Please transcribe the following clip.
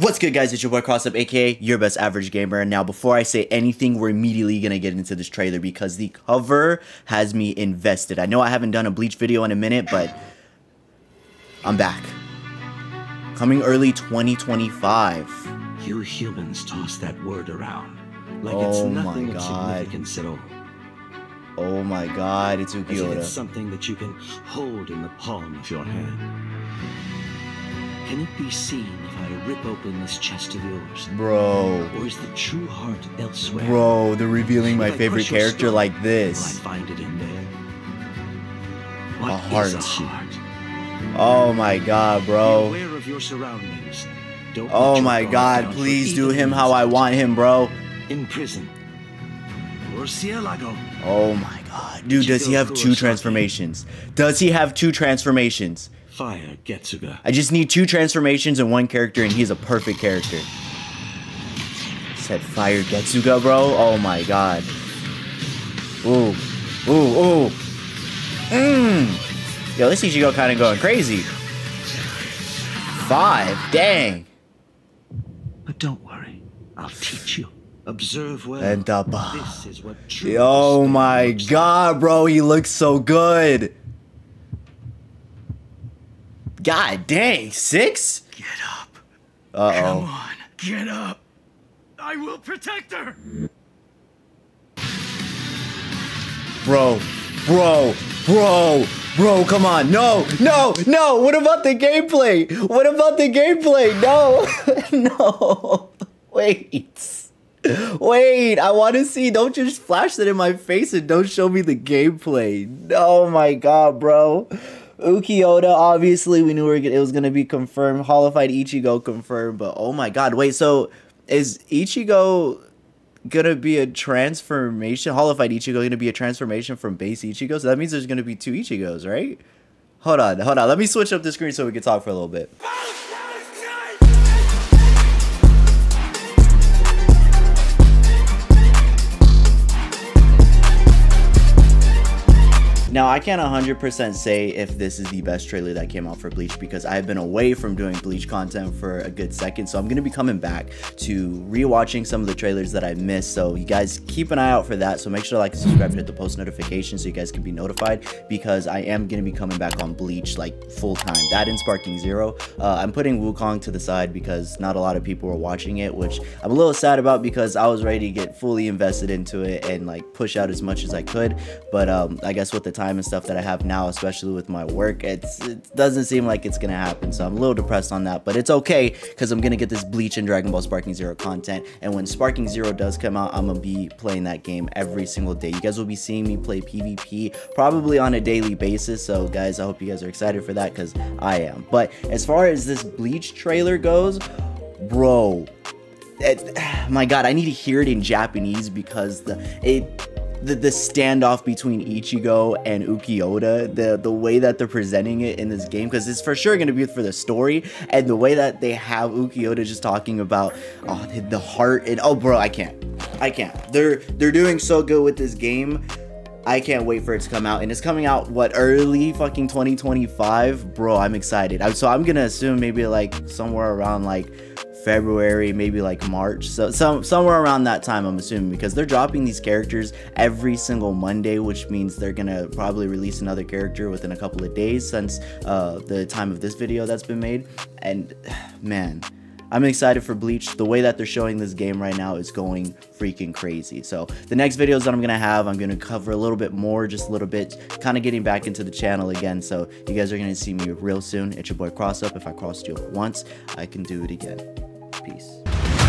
What's good guys, it's your boy Crossup, aka your best average gamer. And now before I say anything, we're immediately gonna get into this trailer because the cover has me invested. I know I haven't done a Bleach video in a minute, but I'm back. Coming early 2025. You humans toss that word around like Oh it's my nothing of God. significance at all. Oh my god, it's As if it's something that you can hold in the palm of your hand. Can it be seen if I rip open this chest of yours? Bro, Or is the true heart elsewhere? bro, they're revealing my favorite character skull, like Will I find it in there? What A is heart. a heart? Oh my god, Be bro. aware of your surroundings. Don't Oh my god, please do him how I want him, bro. In prison. Murcielago. Oh my god. Dude, does he have two transformations? Does he have two transformations? Fire Getsuga. I just need two transformations and one character, and he's a perfect character. Said Fire Getsuga, bro. Oh my god. Ooh. Ooh, ooh. Mmm. Yo, this Ichigo kind of going crazy. Five. Dang. But don't worry. I'll teach you. Observe well. And the This is what true Oh my god, bro. He looks so good. God dang. Six? Get up. Uh Come oh. on. Get up. I will protect her. Bro, bro, bro, bro, come on. No, no, no. What about the gameplay? What about the gameplay? No, no. Wait. Wait, I want to see. Don't just flash that in my face and don't show me the gameplay. Oh my god, bro. Ulquiorra, obviously, we knew it was going to be confirmed. Hollowfied Ichigo confirmed, but oh my god. Wait, so is Ichigo gonna be a transformation. Hollowfied Ichigo gonna be a transformation from base Ichigo. So that means there's gonna be two Ichigos, right? Hold on, hold on. Let me switch up the screen so we can talk for a little bit. Now, I can't 100% say if this is the best trailer that came out for Bleach because I've been away from doing Bleach content for a good second. So I'm going to be coming back to rewatching some of the trailers that I missed. So you guys keep an eye out for that. So make sure to like, subscribe, and hit the post notification so you guys can be notified because I am going to be coming back on Bleach like full time. That and Sparking Zero. Uh, I'm putting Wukong to the side because not a lot of people are watching it, which I'm a little sad about because I was ready to get fully invested into it and like push out as much as I could. But um, I guess with the time and stuff that I have now, especially with my work, it's it doesn't seem like it's gonna happen. So I'm a little depressed on that, but it's okay because I'm gonna get this Bleach and Dragon Ball Sparking Zero content. And when Sparking Zero does come out, I'm gonna be playing that game every single day. You guys will be seeing me play PvP probably on a daily basis. So guys, I hope you guys are excited for that because I am. But as far as this Bleach trailer goes, bro, it, my god i need to hear it in japanese because the it the, the standoff between ichigo and Ulquiorra the the way that they're presenting it in this game because it's for sure going to be for the story and the way that they have Ulquiorra just talking about oh, the, heart and oh bro i can't i can't they're they're doing so good with this game I can't wait for it to come out, and it's coming out what early fucking 2025, bro. I'm excited. I, so I'm gonna assume maybe like somewhere around like February, maybe like March. So some somewhere around that time, I'm assuming because they're dropping these characters every single Monday, which means they're gonna probably release another character within a couple of days since uh, the time of this video that's been made. And man. I'm excited for Bleach. The way that they're showing this game right now is going freaking crazy. So the next videos that I'm gonna have, I'm gonna cover a little bit more, just a little bit, kind of getting back into the channel again. So you guys are gonna see me real soon. It's your boy Cross Up. If I crossed you once, I can do it again. Peace.